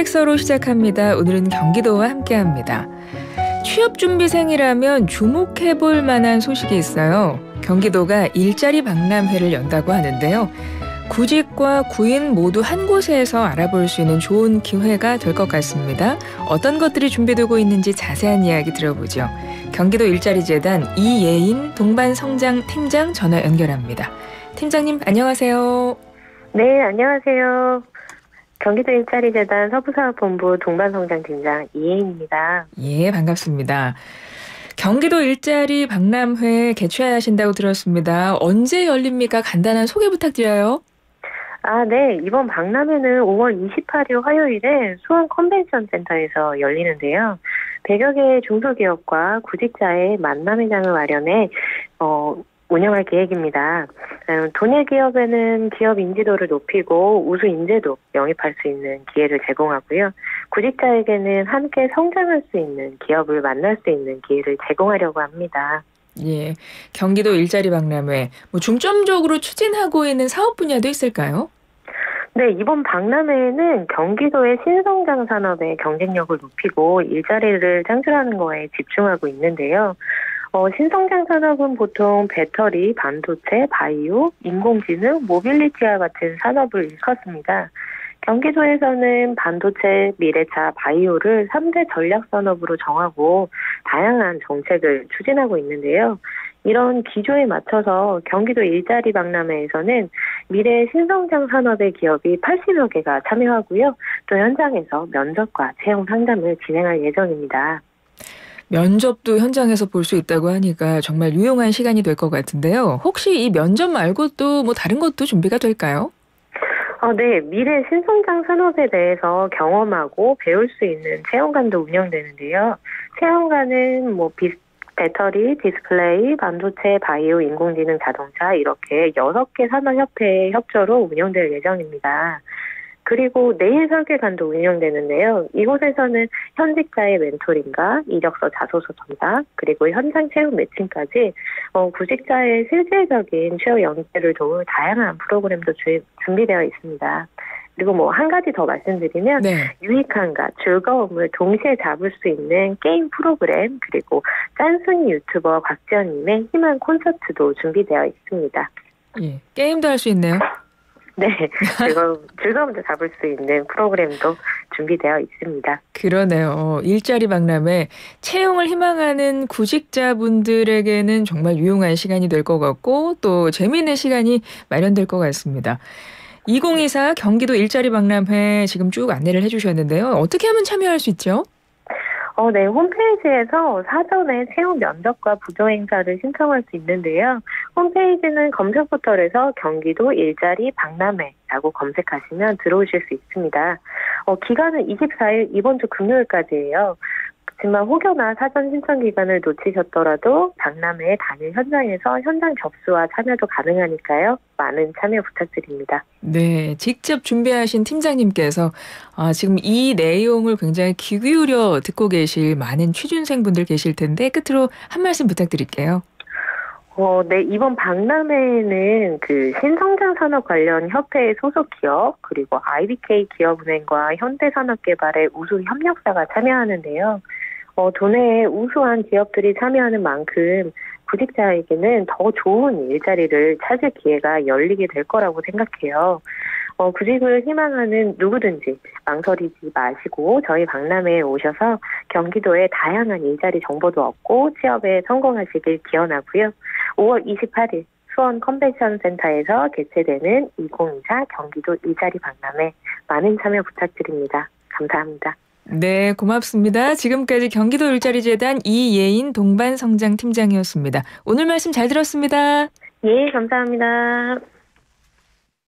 고백서로 시작합니다. 오늘은 경기도와 함께합니다. 취업 준비생이라면 주목해 볼 만한 소식이 있어요. 경기도가 일자리 박람회를 연다고 하는데요. 구직과 구인 모두 한 곳에서 알아볼 수 있는 좋은 기회가 될 것 같습니다. 어떤 것들이 준비되고 있는지 자세한 이야기 들어보죠. 경기도 일자리재단 이예인 동반성장 팀장 전화 연결합니다. 팀장님 안녕하세요. 네, 안녕하세요. 경기도 일자리재단 서부사업본부 동반성장팀장 이혜인입니다. 예, 반갑습니다. 경기도 일자리 박람회 개최하신다고 들었습니다. 언제 열립니까? 간단한 소개 부탁드려요. 아, 네. 이번 박람회는 5월 28일 화요일에 수원 컨벤션 센터에서 열리는데요. 100여 개의 중소기업과 구직자의 만남회장을 마련해 어, 운영할 계획입니다. 음, 돈의 기업에는 기업 인지도를 높이고 우수 인재도 영입할 수 있는 기회를 제공하고요. 구직자에게는 함께 성장할 수 있는 기업을 만날 수 있는 기회를 제공하려고 합니다. 예, 경기도 일자리 박람회 뭐 중점적으로 추진하고 있는 사업 분야도 있을까요? 네, 이번 박람회에는 경기도의 신성장 산업의 경쟁력을 높이고 일자리를 창출하는 거에 집중하고 있는데요. 어, 신성장 산업은 보통 배터리, 반도체, 바이오, 인공지능, 모빌리티와 같은 산업을 일컫습니다. 경기도에서는 반도체, 미래차, 바이오를 3대 전략 산업으로 정하고 다양한 정책을 추진하고 있는데요. 이런 기조에 맞춰서 경기도 일자리 박람회에서는 미래 신성장 산업의 기업이 80여 개가 참여하고요. 또 현장에서 면접과 채용 상담을 진행할 예정입니다. 면접도 현장에서 볼 수 있다고 하니까 정말 유용한 시간이 될 것 같은데요. 혹시 이 면접 말고 또 뭐 다른 것도 준비가 될까요? 어, 네. 미래 신성장 산업에 대해서 경험하고 배울 수 있는 체험관도 운영되는데요. 체험관은 뭐 비, 배터리, 디스플레이, 반도체, 바이오, 인공지능, 자동차 이렇게 여섯 개 산업협회의 협조로 운영될 예정입니다. 그리고 내일 설계관도 운영되는데요. 이곳에서는 현직자의 멘토링과 이력서 자소서 전달, 그리고 현장 체험 매칭까지 어, 구직자의 실질적인 취업 연계를 도울 다양한 프로그램도 주, 준비되어 있습니다. 그리고 뭐 한 가지 더 말씀드리면 네. 유익함과 즐거움을 동시에 잡을 수 있는 게임 프로그램 그리고 짠순이 유튜버 곽지연님의 희망 콘서트도 준비되어 있습니다. 예, 게임도 할 수 있네요. 네, 즐거움, 즐거움도 잡을 수 있는 프로그램도 준비되어 있습니다. 그러네요. 일자리 박람회 채용을 희망하는 구직자분들에게는 정말 유용한 시간이 될 것 같고 또 재미있는 시간이 마련될 것 같습니다. 2024 경기도 일자리 박람회 지금 쭉 안내를 해주셨는데요. 어떻게 하면 참여할 수 있죠? 어, 네. 홈페이지에서 사전에 채용 면접과 부조 행사를 신청할 수 있는데요. 홈페이지는 검색 포털에서 경기도 일자리 박람회라고 검색하시면 들어오실 수 있습니다. 어, 기간은 24일 이번 주 금요일까지예요. 그렇지만 혹여나 사전 신청 기간을 놓치셨더라도 박람회 단일 현장에서 현장 접수와 참여도 가능하니까요. 많은 참여 부탁드립니다. 네, 직접 준비하신 팀장님께서 아, 지금 이 내용을 굉장히 귀 기울여 듣고 계실 많은 취준생분들 계실 텐데 끝으로 한 말씀 부탁드릴게요. 어, 네, 이번 박람회에는 그 신성장 산업 관련 협회의 소속 기업, 그리고 IBK 기업은행과 현대산업개발의 우수 협력사가 참여하는데요. 어, 도내에 우수한 기업들이 참여하는 만큼 구직자에게는 더 좋은 일자리를 찾을 기회가 열리게 될 거라고 생각해요. 어, 구직을 희망하는 누구든지 망설이지 마시고 저희 박람회에 오셔서 경기도의 다양한 일자리 정보도 얻고 취업에 성공하시길 기원하고요. 5월 28일 수원 컨벤션 센터에서 개최되는 2024 경기도 일자리 박람회 많은 참여 부탁드립니다. 감사합니다. 네, 고맙습니다. 지금까지 경기도 일자리 재단 이예인 동반 성장 팀장이었습니다. 오늘 말씀 잘 들었습니다. 예, 감사합니다.